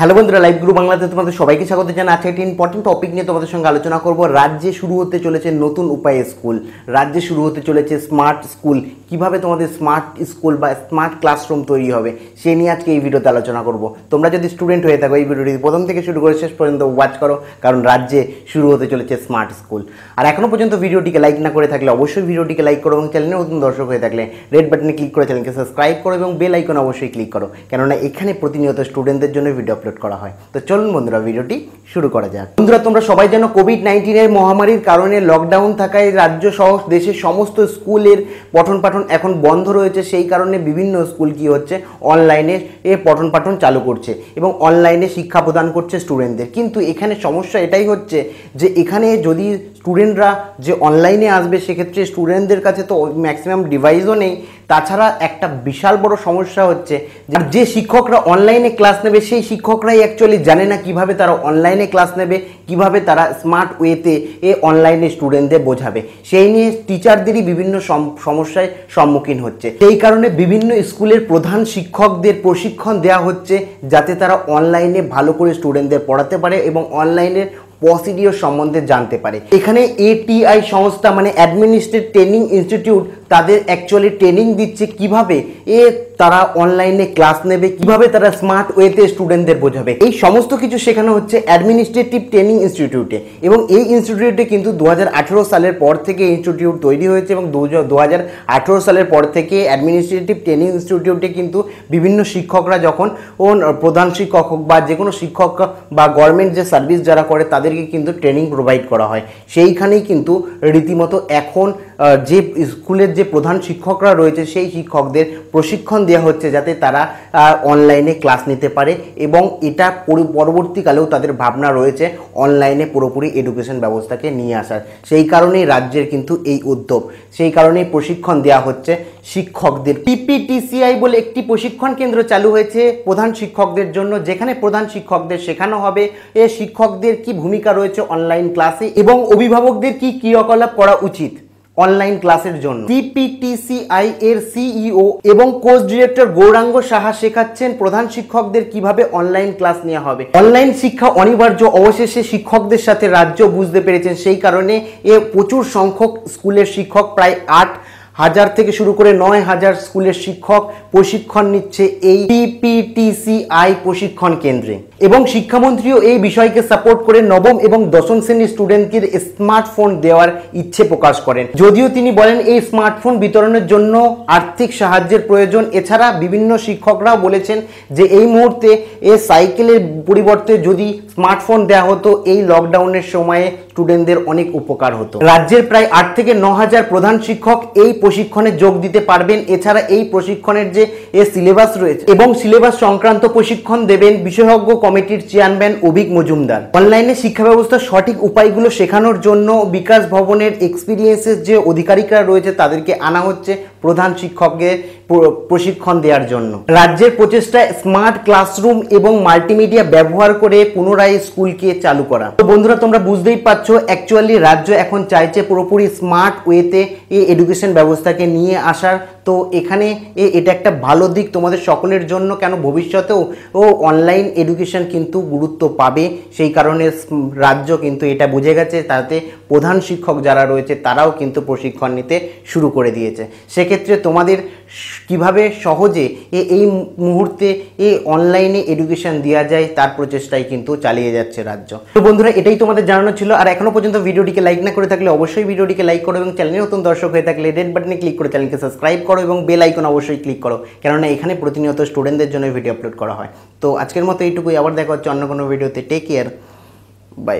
Hello বন্ধুরা, live group বাংলাতে তোমাদের সবাইকে স্বাগত জানাই। আজকে একটি ইম্পর্টেন্ট টপিক নিয়ে তোমাদের সঙ্গে আলোচনা করব। রাজ্যে শুরু হতে চলেছে নতুন উপায়ে স্কুল রাজ্যে শুরু হতে চলেছে স্মার্ট স্কুল কীভাবে তোমাদের স্মার্ট স্কুল বা স্মার্ট ক্লাসরুম তৈরি হবে, সে নিয়ে আজকে এই ভিডিওতে আলোচনা করব। তোমরা যদি স্টুডেন্ট হয়ে থাকো, এই ভিডিওটি প্রথম থেকে শুরু করে শেষ পর্যন্ত ওয়াচ করো, কারণ রাজ্যে শুরু হতে চলেছে স্মার্ট স্কুল আর এখনও পর্যন্ত ভিডিওটিকে লাইক না করে থাকলে অবশ্যই ভিডিওটিকে লাইক করো এবং চ্যানেলে নতুন দর্শক হয়ে থাকলে রেড বাটনে ক্লিক করে চ্যানেলকে সাবস্ক্রাইব করো এবং বেল আইকন অবশ্যই ক্লিক করো। কেননা এখানে প্রতিনিয়ত স্টুডেন্টদের জন্য ভিডিও আপলোড করা হয়। তো চলুন বন্ধুরা, ভিডিওটি শুরু করা যাক। বন্ধুরা, তোমরা সবাই জানো কোভিড নাইন্টিনের মহামারীর কারণে লকডাউন থাকায় রাজ্য সহ দেশের সমস্ত স্কুলের পঠন পাঠন এখন বন্ধ রয়েছে। সেই কারণে বিভিন্ন স্কুল কি হচ্ছে অনলাইনে এ পঠন পাঠন চালু করছে এবং অনলাইনে শিক্ষা প্রদান করছে স্টুডেন্টদের কিন্তু এখানে সমস্যা এটাই হচ্ছে যে, এখানে যদি স্টুডেন্টরা যে অনলাইনে আসবে, সেক্ষেত্রে স্টুডেন্টদের কাছে তো ম্যাক্সিমাম ডিভাইসও নেই। তাছাড়া একটা বিশাল বড় সমস্যা হচ্ছে যে শিক্ষকরা অনলাইনে ক্লাস নেবে, সেই শিক্ষকরাই অ্যাকচুয়ালি জানে না কীভাবে তারা অনলাইনে ক্লাস নেবে, কীভাবে তারা স্মার্ট ওয়েতে এ অনলাইনে স্টুডেন্টদের বোঝাবে। সেই নিয়ে টিচারদেরই বিভিন্ন সম- সমস্যায় সম্মুখীন হচ্ছে। সেই কারণে বিভিন্ন স্কুলের প্রধান শিক্ষকদের প্রশিক্ষণ দেওয়া হচ্ছে যাতে তারা অনলাইনে ভালো করে স্টুডেন্টদের পড়াতে পারে এবং অনলাইনের প্রসিডিওর সম্বন্ধে জানতে পারে। এখানে এটিআই সংস্থা মানে অ্যাডমিনিস্ট্রেট ট্রেনিং ইনস্টিটিউট তাদের অ্যাকচুয়ালি ট্রেনিং দিচ্ছে কীভাবে? এ তারা অনলাইনে ক্লাস নেবে, কীভাবে তারা স্মার্ট ওয়েতে স্টুডেন্টদের বোঝাবে? এই সমস্ত কিছু শেখানো হচ্ছে অ্যাডমিনিস্ট্রেটিভ ট্রেনিং ইনস্টিটিউটে এবং এই ইনস্টিটিউটে কিন্তু দু হাজার আঠেরো সালের পর থেকে ইনস্টিটিউট তৈরি হয়েছে এবং দু হাজার আঠেরো সালের পর থেকে অ্যাডমিনিস্ট্রেটিভ ট্রেনিং ইনস্টিটিউটে কিন্তু বিভিন্ন শিক্ষকরা যখন প্রধান শিক্ষক হোক বা যে কোনো শিক্ষক বা গভর্নমেন্ট যে সার্ভিস যারা করে, তাদেরকে কিন্তু ট্রেনিং প্রোভাইড করা হয়। সেইখানেই কিন্তু রীতিমতো এখন যে স্কুলের যে প্রধান শিক্ষকরা রয়েছে, সেই শিক্ষকদের প্রশিক্ষণ দেওয়া হচ্ছে যাতে তারা অনলাইনে ক্লাস নিতে পারে এবং এটা পরবর্তীকালেও তাদের ভাবনা রয়েছে অনলাইনে পুরোপুরি এডুকেশন ব্যবস্থাকে নিয়ে আসার। সেই কারণেই রাজ্যের কিন্তু এই উদ্যোগ। সেই কারণেই প্রশিক্ষণ দেওয়া হচ্ছে শিক্ষকদের। পিপিটিসিআই বলে একটি প্রশিক্ষণ কেন্দ্র চালু হয়েছে প্রধান শিক্ষকদের জন্য, যেখানে প্রধান শিক্ষকদের শেখানো হবে। এ শিক্ষকদের কি ভূমিকা রয়েছে অনলাইন ক্লাসে এবং অভিভাবকদের কি ক্রিয়াকলাপ করা উচিত? অনলাইন ক্লাসের জন্য। সিপিটিসিআই এর সিইও এবং কোর্স ডিরেক্টর গৌরাঙ্গ সাহা শেখাচ্ছেন প্রধান শিক্ষকদের কীভাবে অনলাইন ক্লাস নেওয়া হবে। অনলাইন শিক্ষা অনিবার্য, অবশেষে শিক্ষকদের সাথে রাজ্য বুঝতে পেরেছেন। সেই কারণে এ প্রচুর সংখ্যক স্কুলের শিক্ষক, প্রায় আট হাজার থেকে শুরু করে নয় হাজার স্কুলের শিক্ষক প্রশিক্ষণ নিচ্ছে এই পিপিটিসিআই প্রশিক্ষণ কেন্দ্রে। এবং শিক্ষামন্ত্রীও এই বিষয়কে সাপোর্ট করে নবম এবং দশম শ্রেণির স্টুডেন্টকে স্মার্টফোন দেওয়ার ইচ্ছে প্রকাশ করেন। যদিও তিনি বলেন এই স্মার্টফোন বিতরণের জন্য আর্থিক সাহায্যের প্রয়োজন। এছাড়া বিভিন্ন শিক্ষকরাও বলেছেন যে এই মুহূর্তে এ সাইকেলের পরিবর্তে যদি স্মার্টফোন দেওয়া হতো, এই লকডাউনের সময়ে স্টুডেন্টদের অনেক উপকার হতো। রাজ্যের প্রায় আট থেকে ন হাজার প্রধান শিক্ষক এই প্রশিক্ষণে যোগ দিতে পারবেন। এছাড়া এই প্রশিক্ষণের যে সিলেবাস রয়েছে এবং সিলেবাস সংক্রান্ত প্রশিক্ষণ দেবেন বিশেষজ্ঞ কমিটির চেয়ারম্যান অভিক মজুমদার। অনলাইনে শিক্ষা ব্যবস্থার সঠিক উপায়গুলো শেখানোর জন্য বিকাশ ভবনের এক্সপিরিয়েন্সের যে অধিকারিকরা রয়েছে তাদেরকে আনা হচ্ছে প্রধান শিক্ষককে প্রশিক্ষণ দেওয়ার জন্য। রাজ্যের প্রচেষ্টায় স্মার্ট ক্লাসরুম এবং মাল্টিমিডিয়া ব্যবহার করে পুনরায় স্কুলকে চালু করা। তো বন্ধুরা, তোমরা বুঝতেই পারছ অ্যাকচুয়ালি রাজ্য এখন চাইছে পুরোপুরি স্মার্ট ওয়েতে এই এডুকেশন ব্যবস্থাকে নিয়ে আসার। তো এখানে এটা একটা ভালো দিক। তোমাদের সকলের জন্য কেন ভবিষ্যতেও ও অনলাইন এডুকেশন কিন্তু গুরুত্ব পাবে। সেই কারণে রাজ্য কিন্তু এটা বুঝে গেছে। তাতে প্রধান শিক্ষক যারা রয়েছে, তারাও কিন্তু প্রশিক্ষণ নিতে শুরু করে দিয়েছে। সেক্ষেত্রে তোমাদের কীভাবে সহজে এই মুহূর্তে এই অনলাইনে এডুকেশন দেওয়া যায়, তার প্রচেষ্টাই কিন্তু চালিয়ে যাচ্ছে রাজ্য। তো বন্ধুরা, এটাই তোমাদের জানানো ছিল। আর এখনও পর্যন্ত ভিডিওটিকে লাইক না করে থাকলে অবশ্যই ভিডিওটিকে লাইক করো এবং চ্যানেলে নতুন দর্শক হয়ে থাকলে রেড বাটনে ক্লিক করে চ্যানেলকে সাবস্ক্রাইব করো এবং বেল আইকন অবশ্যই ক্লিক করো। কেননা এখানে প্রতিনিয়ত স্টুডেন্টদের জন্য ভিডিও আপলোড করা হয়। তো আজকের মতো এইটুকুই। আবার দেখা হচ্ছে অন্য কোনো ভিডিওতে টেক কেয়ার বাই